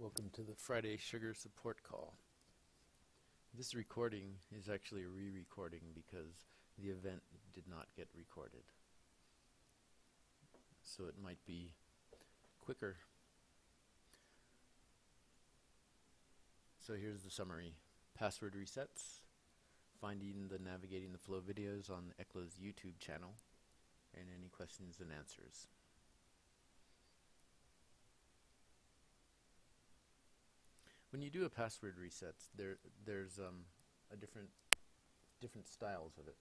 Welcome to the Friday Sugar support call. This recording is actually a re-recording because the event did not get recorded. So it might be quicker. So here's the summary. Password resets, finding the Navigating the Flow videos on ECCLA's YouTube channel, and any questions and answers. When you do a password reset, there there's um, a different different styles of it.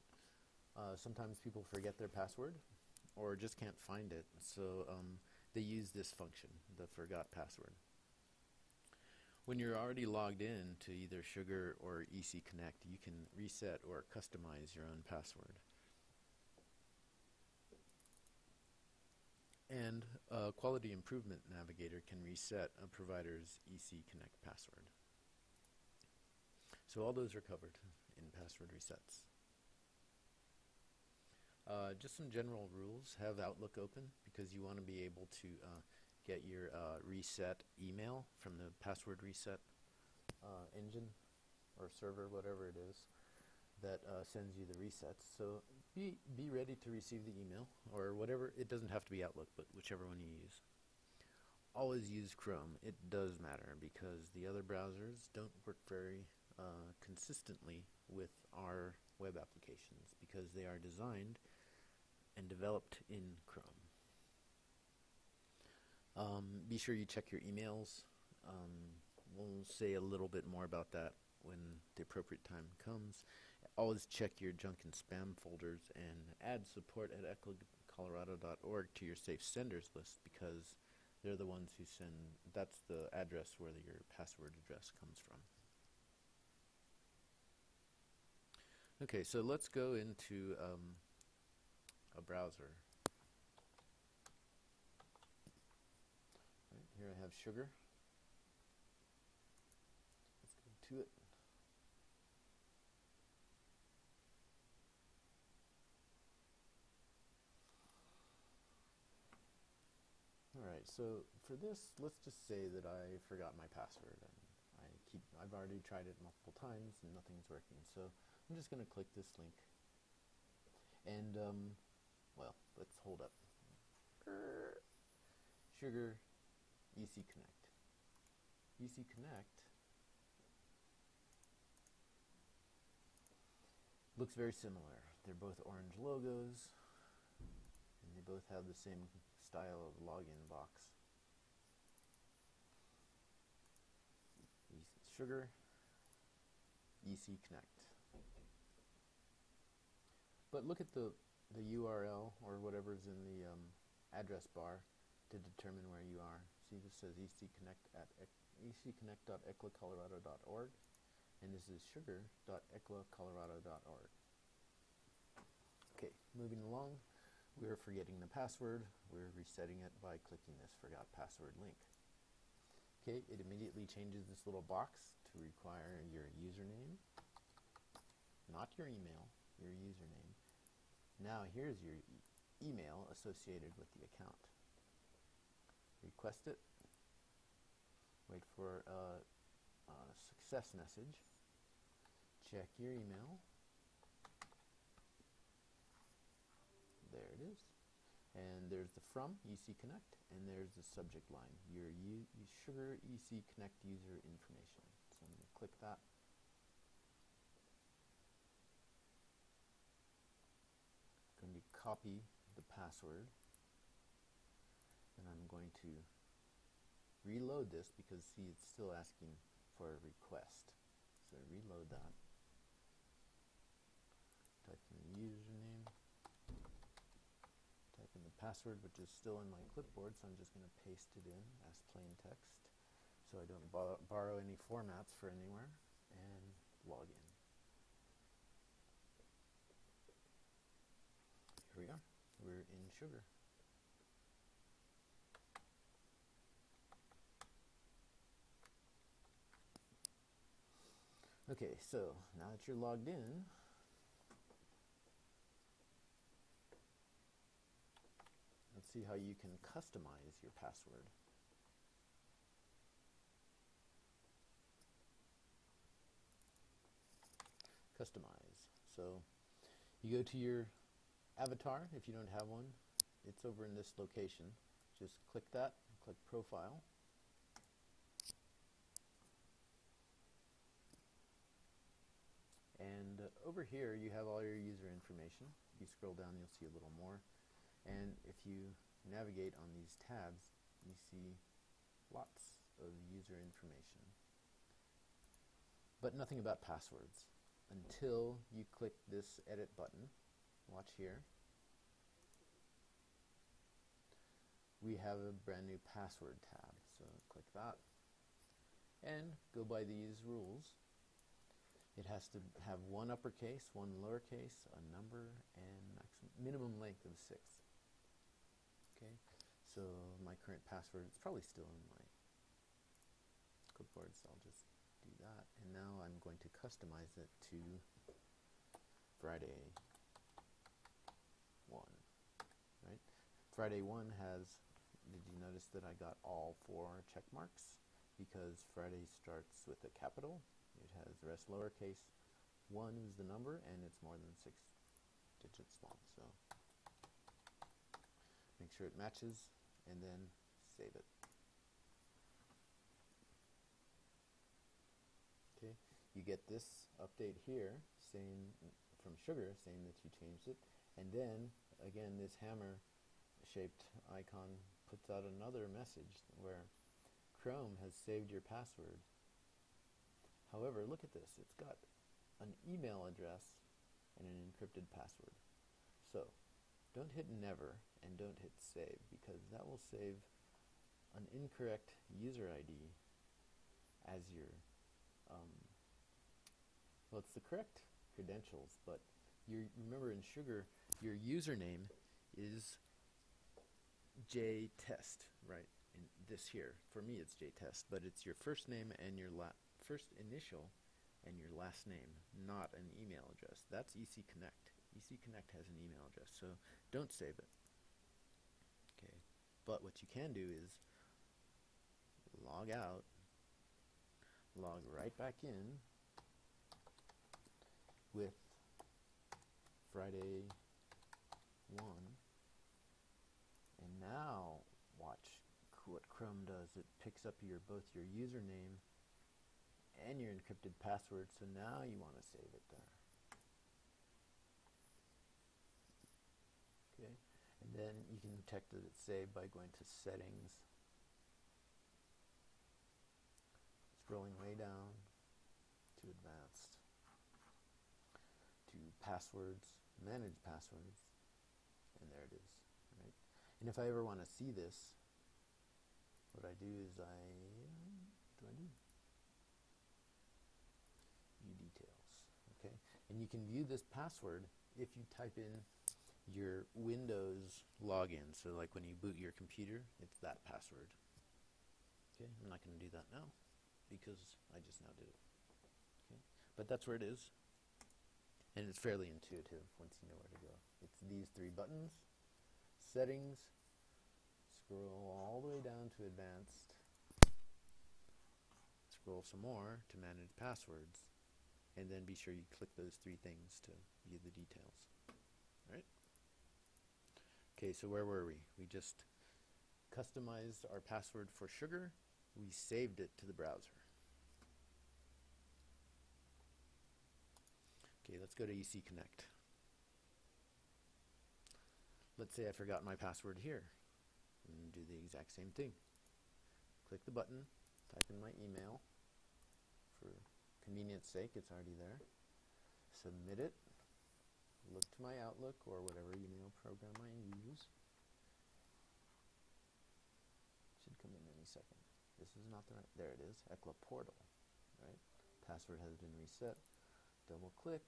Uh, sometimes people forget their password or just can't find it, so um, they use this function, the forgot password. When you're already logged in to either Sugar or EC Connect, you can reset or customize your own password. And a Quality Improvement Navigator can reset a provider's EC Connect password. So all those are covered in password resets. Uh, just some general rules. Have Outlook open because you want to be able to uh, get your uh, reset email from the password reset uh, engine or server, whatever it is that uh, sends you the resets. So be, be ready to receive the email or whatever. It doesn't have to be Outlook, but whichever one you use. Always use Chrome. It does matter because the other browsers don't work very uh, consistently with our web applications because they are designed and developed in Chrome. Um, be sure you check your emails. Um, we'll say a little bit more about that when the appropriate time comes always check your junk and spam folders and add support at ecclacolorado.org to your safe senders list because they're the ones who send, that's the address where the, your password address comes from. Okay, so let's go into um, a browser. Right, here I have sugar. Let's go to it. Alright, so for this, let's just say that I forgot my password and I keep, I've already tried it multiple times and nothing's working. So I'm just going to click this link. And, um, well, let's hold up. Sugar EC Connect. EC Connect looks very similar. They're both orange logos and they both have the same style of login box. Sugar, EC Connect. But look at the, the URL or whatever's in the um, address bar to determine where you are. See this says econnect at ecconnect.ecclacolorado.org and this is sugar.ecclacolorado.org. Okay, moving along. We're forgetting the password. We're resetting it by clicking this forgot password link. Okay, it immediately changes this little box to require your username, not your email, your username. Now here's your e email associated with the account. Request it. Wait for a, a success message. Check your email. There it is. And there's the from EC Connect, and there's the subject line, your U Sugar EC Connect user information. So I'm going to click that. I'm going to copy the password, and I'm going to reload this because see it's still asking for a request. So reload that. Type in username password, which is still in my clipboard, so I'm just going to paste it in as plain text so I don't bo borrow any formats for anywhere, and log in. Here we are. We're in Sugar. Okay, so now that you're logged in, Let's see how you can customize your password. Customize. So you go to your avatar if you don't have one. It's over in this location. Just click that, click profile. And uh, over here you have all your user information. If you scroll down you'll see a little more. And if you navigate on these tabs you see lots of user information. But nothing about passwords until you click this edit button. Watch here. We have a brand new password tab. So click that and go by these rules. It has to have one uppercase, one lowercase, a number, and maximum, minimum length of six. So my current password is probably still in my clipboard, so I'll just do that. And now I'm going to customize it to Friday 1. Right? Friday 1 has, did you notice that I got all four check marks? Because Friday starts with a capital, it has the rest lowercase. 1 is the number, and it's more than 6 digits long. So make sure it matches, and then save it. Okay, you get this update here saying from Sugar saying that you changed it, and then again this hammer shaped icon puts out another message where Chrome has saved your password. However, look at this. It's got an email address and an encrypted password. So, don't hit never and don't hit save because that will save an incorrect user ID as your, um, well, it's the correct credentials, but you remember in Sugar, your username is jtest, right? In this here, for me it's jtest, but it's your first name and your first initial and your last name, not an email address. That's EC Connect. EC Connect has an email address, so don't save it. Okay, but what you can do is log out, log right back in with Friday 1, and now watch what Chrome does. It picks up your both your username and your encrypted password, so now you want to save it there. Okay, and then you can detect that it's saved by going to settings, scrolling way down to advanced, to passwords, manage passwords, and there it is. Right? And if I ever want to see this, what I do is I, do I do? View details, okay? And you can view this password if you type in your Windows login. So like when you boot your computer, it's that password. Okay, I'm not going to do that now because I just now did it. Okay, but that's where it is. And it's fairly intuitive once you know where to go. It's these three buttons, settings, scroll all the way down to advanced, scroll some more to manage passwords, and then be sure you click those three things to view the details. Okay, so where were we? We just customized our password for sugar. We saved it to the browser. Okay, let's go to EC Connect. Let's say I forgot my password here. And do the exact same thing. Click the button, type in my email. For convenience sake, it's already there. Submit it. Look to my Outlook or whatever email program I use. Should come in any second. This is not the right, there it is, ECCLA portal, right? Password has been reset. Double click.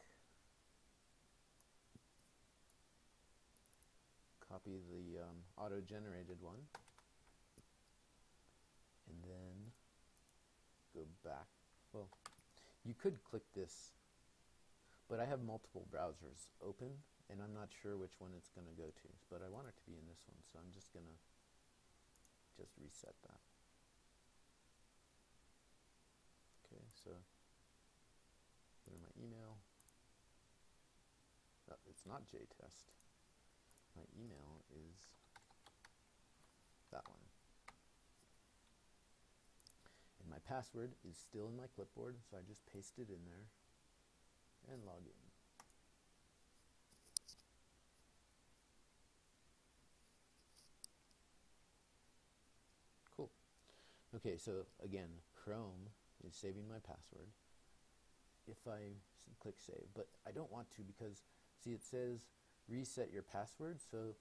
Copy the um, auto-generated one. And then go back. Well, you could click this, but I have multiple browsers open, and I'm not sure which one it's going to go to. But I want it to be in this one, so I'm just going to just reset that. Okay, so my email, oh, it's not jtest. My email is that one. And my password is still in my clipboard, so I just paste it in there and log in. Cool. Okay, so again, Chrome is saving my password. If I click save, but I don't want to because, see it says reset your password, so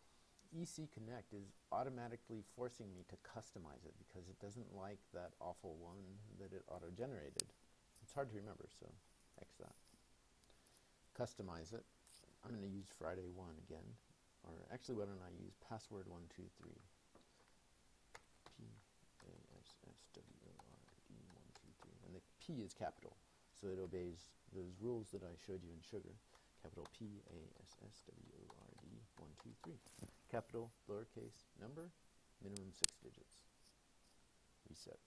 EC Connect is automatically forcing me to customize it because it doesn't like that awful one that it auto-generated. It's hard to remember, so X that. Customize it. I'm going to use Friday 1 again, or actually why don't I use password 123. P-A-S-S-W-O-R-D 123. And the P is capital, so it obeys those rules that I showed you in Sugar. Capital P-A-S-S-W-O-R-D 123 capital, lowercase, number, minimum six digits. Reset.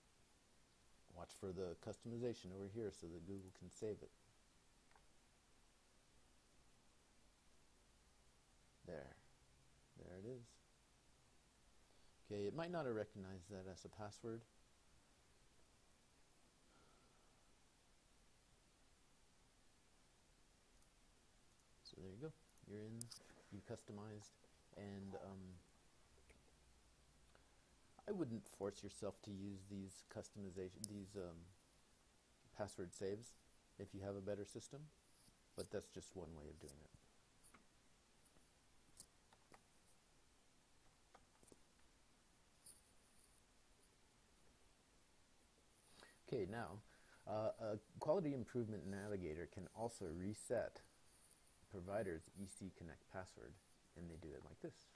Watch for the customization over here so that Google can save it. There. There it is. Okay, it might not have recognized that as a password. So there you go. You're in, you customized and um, I wouldn't force yourself to use these customization, these um, password saves if you have a better system, but that's just one way of doing it. Okay, now, uh, a quality improvement navigator can also reset provider's EC Connect password and they do it like this.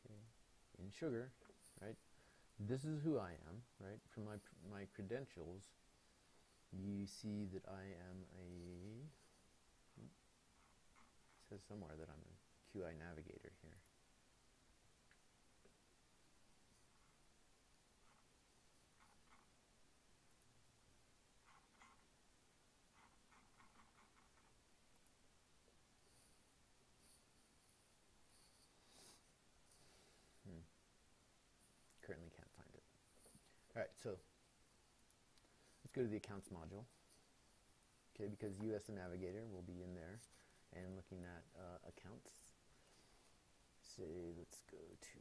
Okay, in sugar, right? This is who I am, right? From my my credentials, you see that I am a. It says somewhere that I'm a QI navigator here. currently can't find it. All right, so let's go to the accounts module. Okay, because US Navigator will be in there and looking at uh, accounts. Say, let's go to,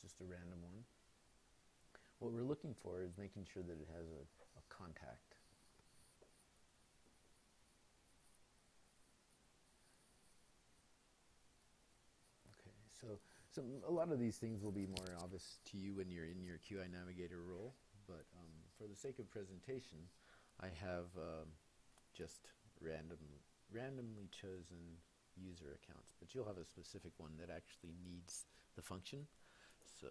just a random one. What we're looking for is making sure that it has a, a contact So, so a lot of these things will be more obvious to you when you're in your QI Navigator role, but um, for the sake of presentation, I have um, just random, randomly chosen user accounts, but you'll have a specific one that actually needs the function. So,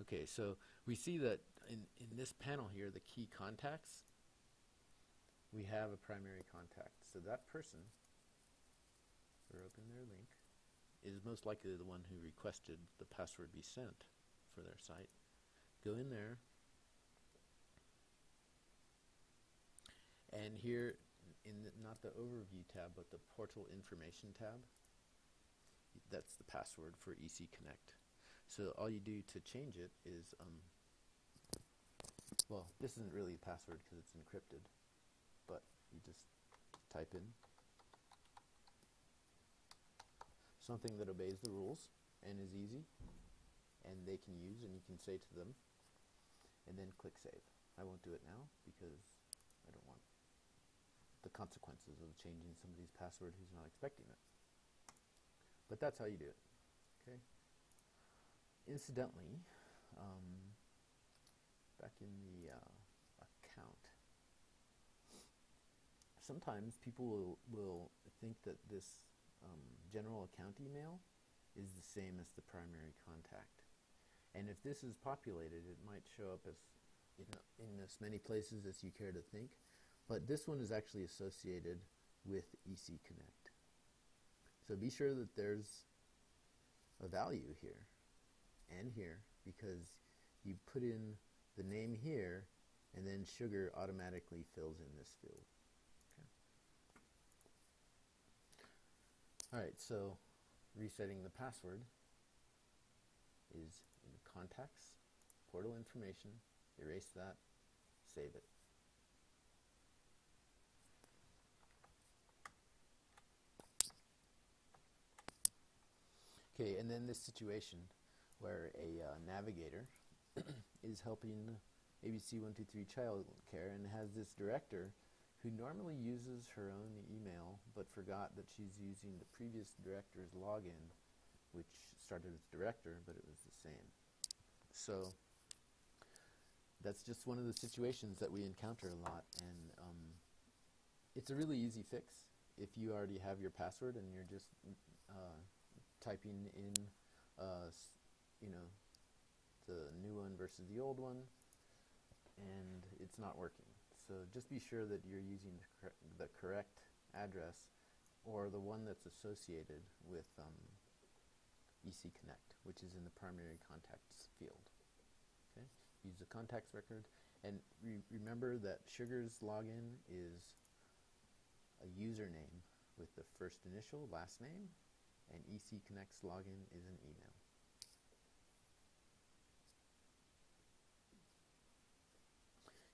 okay, so we see that in, in this panel here, the key contacts, we have a primary contact. So that person or open their link is most likely the one who requested the password be sent for their site. Go in there, and here in the, not the overview tab, but the portal information tab, that's the password for EC Connect. So all you do to change it is, um, well, this isn't really a password because it's encrypted, but you just type in something that obeys the rules and is easy and they can use and you can say to them and then click save. I won't do it now because I don't want the consequences of changing somebody's password who's not expecting it. But that's how you do it. Okay. Incidentally, um, back in the uh, account, sometimes people will, will think that this um, general account email is the same as the primary contact. And if this is populated, it might show up as in, in as many places as you care to think. But this one is actually associated with EC Connect. So be sure that there's a value here and here because you put in the name here and then sugar automatically fills in this field. Alright, so resetting the password is in contacts, portal information, erase that, save it. Okay, and then this situation where a uh, navigator is helping ABC123 Child Care and has this director who normally uses her own email but forgot that she's using the previous director's login, which started as director, but it was the same. So that's just one of the situations that we encounter a lot, and um, it's a really easy fix if you already have your password and you're just uh, typing in, uh, you know, the new one versus the old one, and it's not working. So just be sure that you're using the, cor the correct address or the one that's associated with um, EC Connect, which is in the primary contacts field. Okay, use the contacts record, and re remember that Sugar's login is a username with the first initial, last name, and EC Connect's login is an email.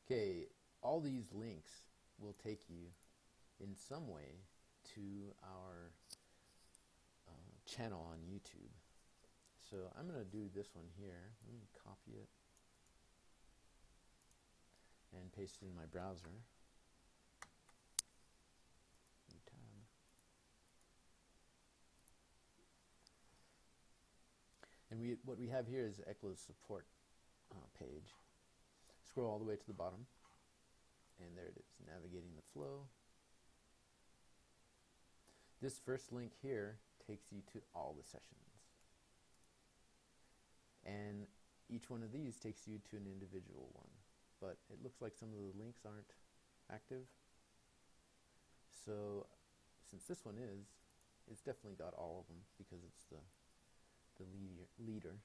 Okay, all these links will take you in some way to our uh, channel on YouTube. So I'm going to do this one here. Let me copy it and paste it in my browser. And we, what we have here is ECCLA's support uh, page. Scroll all the way to the bottom and there it is, navigating the flow. This first link here takes you to all the sessions. And each one of these takes you to an individual one. But it looks like some of the links aren't active. So since this one is, it's definitely got all of them because it's the, the leader, leader.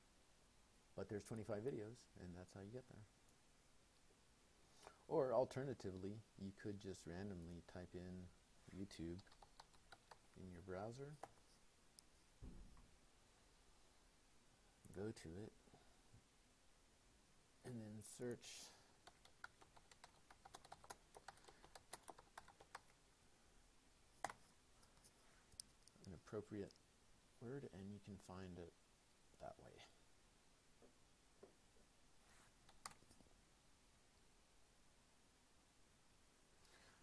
But there's 25 videos, and that's how you get there. Or alternatively, you could just randomly type in YouTube in your browser, go to it, and then search. An appropriate word and you can find it that way.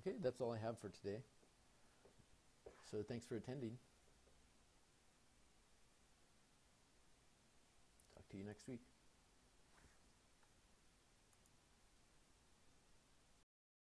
Okay, that's all I have for today. So thanks for attending. Talk to you next week.